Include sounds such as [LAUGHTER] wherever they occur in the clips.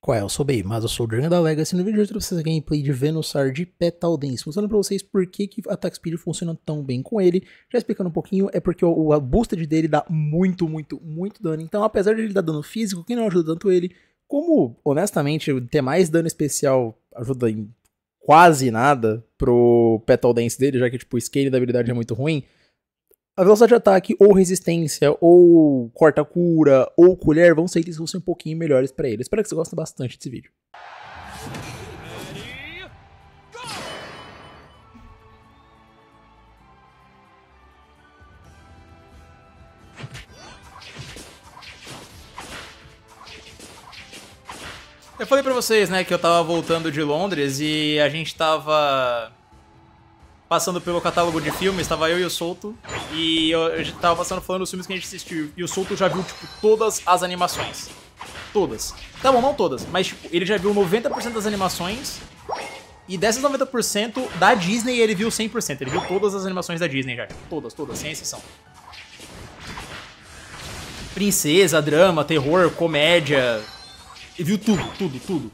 Qual é? Eu sou bem, mas eu sou o Journey da Legacy. No vídeo de hoje eu trouxe essa gameplay de Venusaur de Petal Dance, mostrando pra vocês por que, que a Attack Speed funciona tão bem com ele. Já explicando um pouquinho, é porque o, o boosted dele dá muito, muito, muito dano. Então, apesar de ele dar dano físico, que não ajuda tanto ele, como, honestamente, ter mais dano especial ajuda em quase nada pro Petal Dance dele, já que tipo, o scale da habilidade é muito ruim, a velocidade de ataque, ou resistência, ou corta-cura, ou colher vão ser itens vão ser um pouquinho melhores para ele. Espero que você goste bastante desse vídeo. Eu falei pra vocês, né, que eu tava voltando de Londres e a gente tava passando pelo catálogo de filmes, tava eu e o Solto, e eu, gente tava passando falando dos filmes que a gente assistiu. E o Solto já viu, tipo, todas as animações. Todas. Tá bom, não todas, mas tipo, ele já viu 90% das animações. E dessas 90% da Disney ele viu 100%. Ele viu todas as animações da Disney já. Todas, todas, sem exceção. Princesa, drama, terror, comédia. Ele viu tudo, tudo, tudo.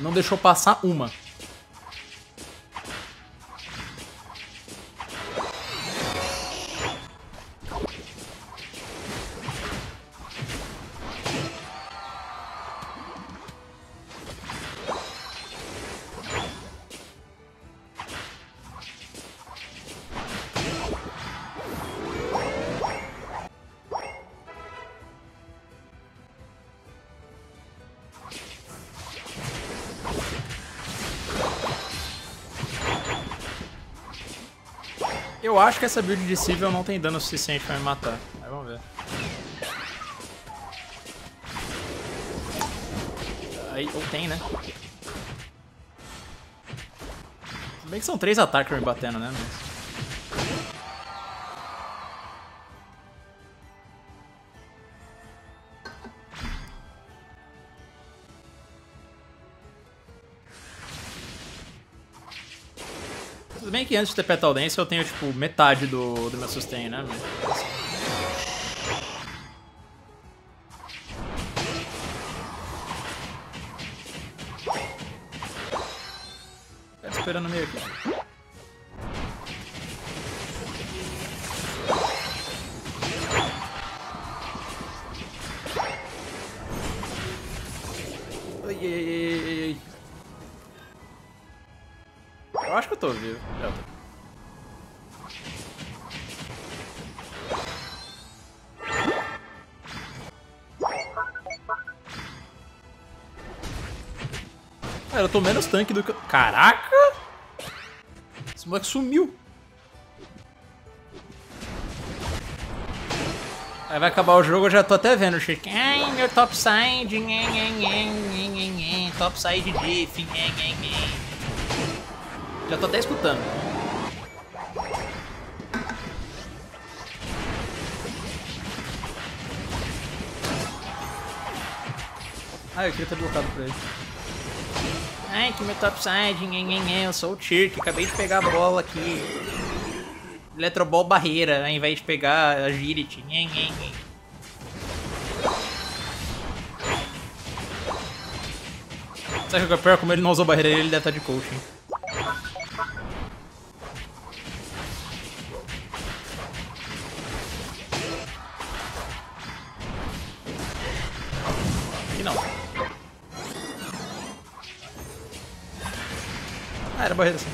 Não deixou passar uma. Eu acho que essa build de Civil não tem dano suficiente pra me matar. Mas vamos ver. Aí, ou tem, né? Tudo bem que são três attackers me batendo, né? Mas... bem que antes de ter Petal Dance eu tenho, tipo, metade do, do meu sustain, né? Tá esperando meio aqui. Tô vivo. Eu tô. Cara, eu tô menos tanque do que... Caraca! Esse moleque sumiu. Aí vai acabar o jogo, eu já tô até vendo o Chico. Ai, meu topside. Topside diff. Já tô até escutando. Ah, eu queria ter blocado pra ele. Ai, que meu topside, eu sou o Tirk, acabei de pegar a bola aqui. Eletroball barreira, ao invés de pegar agility. Sabe o que é pior? Como ele não usou barreira, ele deve estar de coaching. Ah, era barreira sim.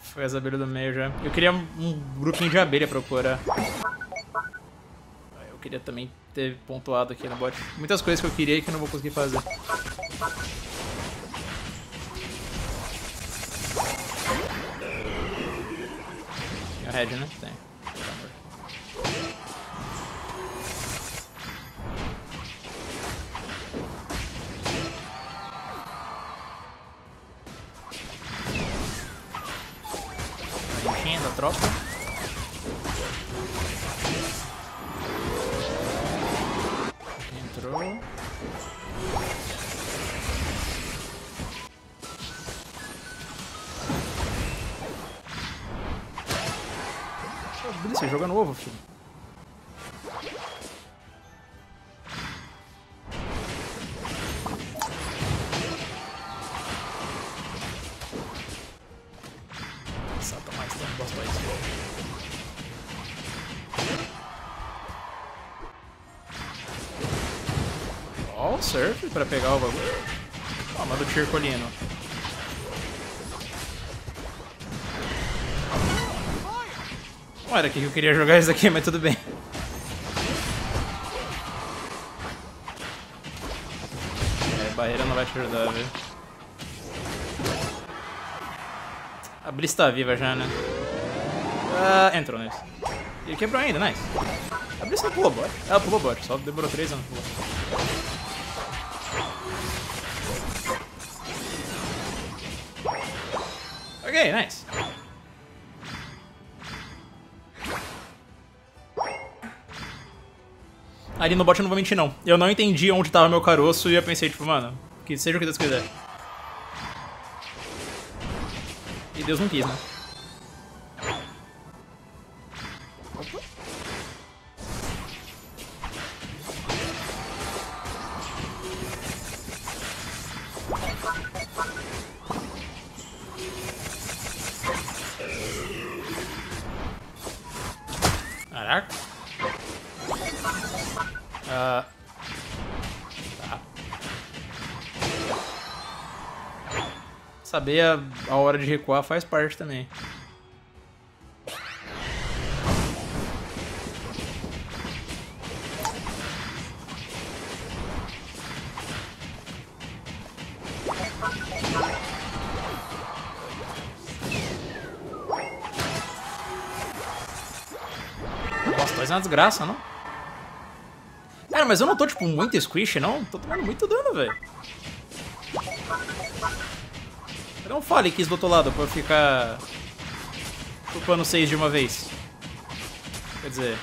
Foi as abelhas do meio já. Eu queria um grupinho de abelha procurar. Eu queria também ter pontuado aqui no bot. Muitas coisas que eu queria e que eu não vou conseguir fazer. Tem o Red, jogo é novo, filho. Tá surf pra pegar o bagulho. Ó, manda o Tircolino. Aqui que eu queria jogar isso aqui, mas tudo bem. É, barreira não vai te ajudar, velho. A Bliss tá viva já, né? Ah, entrou nisso. Ele quebrou ainda, nice. A Bliss não pulou bot. Ela pulou bot, só demorou 3 anos pular. Ok, nice. Ali no bot eu não vou mentir não. Eu não entendi onde tava meu caroço e eu pensei, tipo, mano, que seja o que Deus quiser. E Deus não quis, né? Ah. Tá. Saber a, a hora de recuar faz parte também. Dois é uma desgraça, não? Cara, mas eu não tô, tipo, muito squish, não. Tô tomando muito dano, velho. Não fale que do outro lado pra eu ficar... Chupando seis de uma vez. Quer dizer?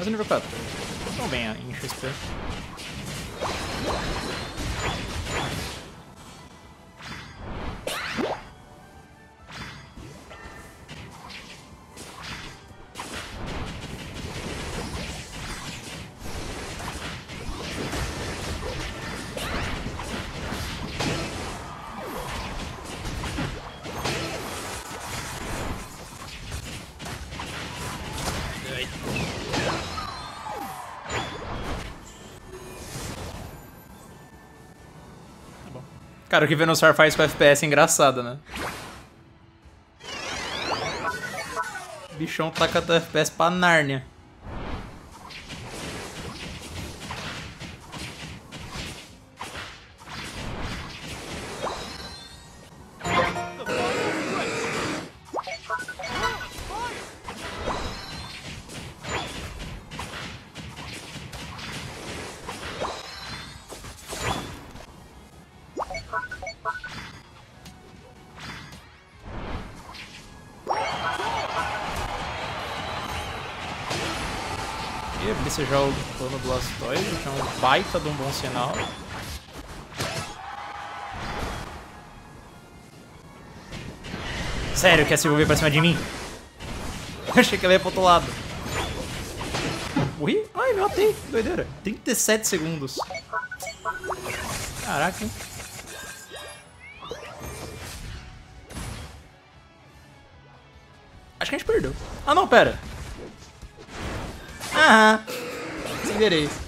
Quase nível 4. Tão bem em XP. Cara, o que Venusaur faz com FPS é engraçado, né? O bichão taca FPS pra Nárnia. E abrir esse jogo no Blastoise, que é um baita de um bom sinal. Sério, quer se envolver pra cima de mim? [LAUGHS] Achei que ela ia pro outro lado. Morri? Ai, me matei. Doideira. 37 segundos. Caraca, hein? Acho que a gente perdeu. Ah, não, pera. Aham. Cinderace.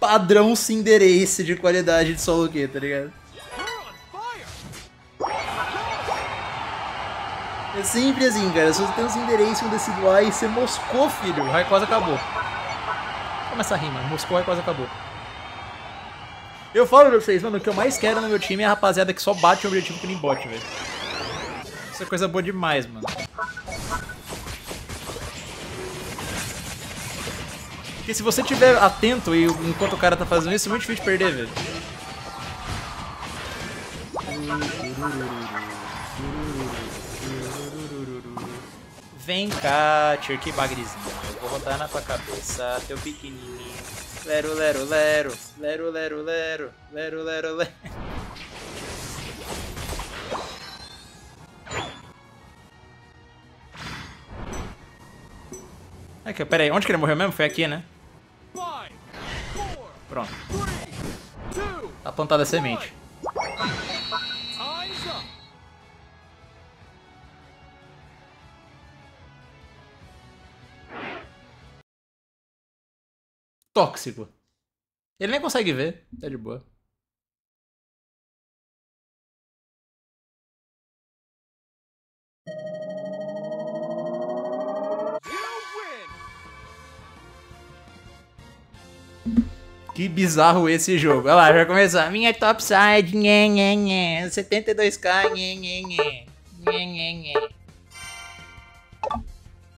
Padrão Cinderace de qualidade de solo Q, tá ligado? É sempre assim, cara. Se você tem um Cinderace e um Decidueye, você moscou, filho. O quase acabou. Toma essa rima. Moscou, quase acabou. Eu falo pra vocês, mano, o que eu mais quero no meu time é a rapaziada que só bate o objetivo que nem bot, velho. Isso é coisa boa demais, mano. Porque se você estiver atento e enquanto o cara tá fazendo isso, é muito difícil de perder, velho. Vem cá, Tirk Bagrizinho. Eu vou rodar na tua cabeça, teu pequenininho. Lero, lero, lero. Lero, lero, lero. Lero, lero, lero. Aqui, pera aí. Onde que ele morreu mesmo? Foi aqui, né? Pronto. Tá plantada a semente. tóxico. Ele nem consegue ver, tá de boa. Que bizarro esse jogo. Olha lá, já começou. Minha topside, nhê, nhê, nhê. 72k, nhê, nhê, nhê. Nhê, nhê, nhê.